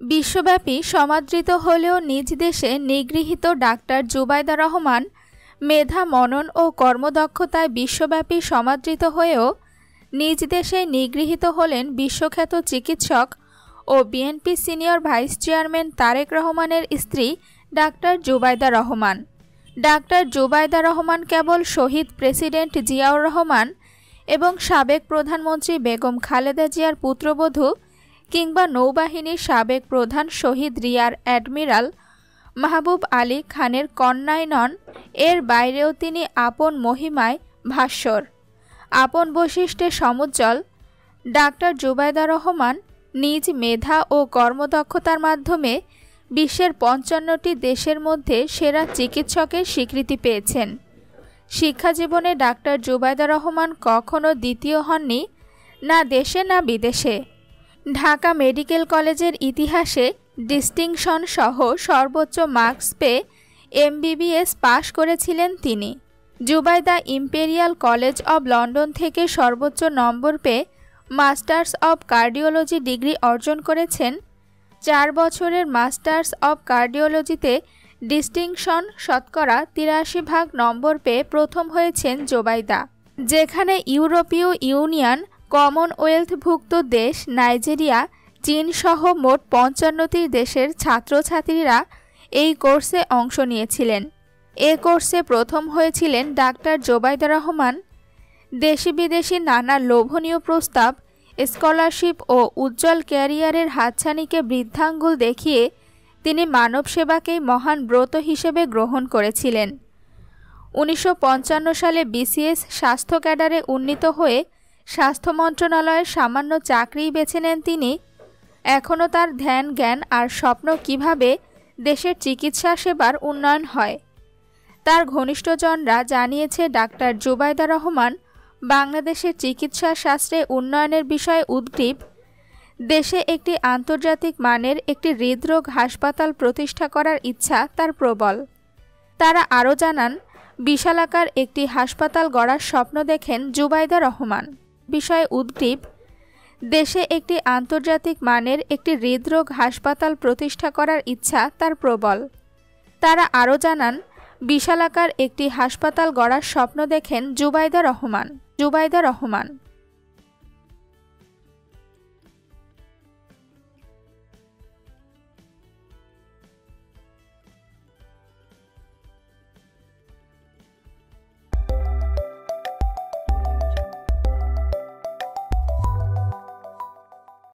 বিশ্বব্যাপী সমাদৃত হলেও নিজ দেশে নিগৃহীত ডাক্তার জুবাইদা রহমান, মেধা, মনন ও কর্মদক্ষতায় বিশ্বব্যাপী সমাদৃত হয়েও নিজ দেশে নিগৃহীত হলেন বিশ্বখ্যাত চিকিৎসক ও BNP senior vice chairman Tarique রহমানের স্ত্রী ডাক্তার জুবাইদা রহমান। ডাক্তার জুবাইদা রহমান কেবল শহীদ প্রেসিডেন্ট জিয়াউর রহমান এবং সাবেক প্রধানমন্ত্রী বেগম খালেদা জিয়ার পুত্রবধূ কিংবা নৌবাহিনীর সাবেক প্রধান শহীদ রিয়ার অ্যাডমিরাল মাহবুব আলী খানের কন্যায় নন, এর বাইরেও তিনি আপন মহিমায় ভাস্বর আপন বৈশিষ্ট্যে সমুজ্জ্বল, ডাক্তার জুবাইদা রহমান নিজ মেধা ও কর্মদক্ষতার মাধ্যমে বিশ্বের পঞ্চান্নটি দেশের মধ্যে সেরা চিকিৎসকের স্বীকৃতি পেয়েছেন। শিক্ষাজীবনে ডাক্তার জুবাইদা রহমান কখনও দ্বিতীয় হননি, না দেশে না বিদেশে। ঢাকা মেডিকেল কলেজের ইতিহাসে ডিস্টিংশন সহ সর্বোচ্চ মার্কস পেয়ে এমবিবিএস পাশ করেছিলেন তিনি। Zubaida imperial college of London থেকে সর্বোচ্চ নম্বর পেয়ে মাস্টার্স অব কার্ডিওলজি ডিগ্রি অর্জন করেছেন চার বছরের মাস্টার্স অব কার্ডিওলজিতে ডিস্টিংশন শতকরা তিরাশি ভাগ নম্বর পেয়ে প্রথম হয়েছেন জোবাইদা, যেখানে ইউরোপীয় ইউনিয়ন কমনওয়েলথভুক্ত দেশ নাইজেরিয়া চীন সহ মোট পঞ্চান্নটি দেশের ছাত্রছাত্রীরা এই কোর্সে অংশ নিয়েছিলেন। এ কোর্সে প্রথম হয়েছিলেন ডাক্তার জোবাইদা রহমান। দেশি বিদেশি নানা লোভনীয় প্রস্তাব স্কলারশিপ ও উজ্জ্বল ক্যারিয়ারের হাতছানিকে বৃদ্ধাঙ্গুল দেখিয়ে তিনি মানব সেবাকেই মহান ব্রত হিসেবে গ্রহণ করেছিলেন। উনিশশো পঞ্চান্ন সালে বিসিএস স্বাস্থ্য ক্যাডারে উন্নীত হয়ে স্বাস্থ্য মন্ত্রণালয়ের সামান্য চাকরিই বেছে নেন তিনি। এখনও তার ধ্যান, জ্ঞান আর স্বপ্ন কীভাবে দেশের চিকিৎসা সেবার উন্নয়ন হয়, তার ঘনিষ্ঠজনরা জানিয়েছে ডাক্তার জুবাইদা রহমান বাংলাদেশের চিকিৎসা শাস্ত্রে উন্নয়নের বিষয়ে উদ্গ্রীব, দেশে একটি আন্তর্জাতিক মানের একটি হৃদরোগ হাসপাতাল প্রতিষ্ঠা করার ইচ্ছা তার প্রবল। তারা আরও জানান, বিশালাকার একটি হাসপাতাল গড়ার স্বপ্ন দেখেন জুবাইদা রহমান। বিষয়ে উদ্গ্রীব, দেশে একটি আন্তর্জাতিক মানের একটি হৃদরোগ হাসপাতাল প্রতিষ্ঠা করার ইচ্ছা তার প্রবল। তারা আরও জানান, বিশালাকার একটি হাসপাতাল গড়ার স্বপ্ন দেখেন জুবাইদা রহমান। জুবাইদা রহমান।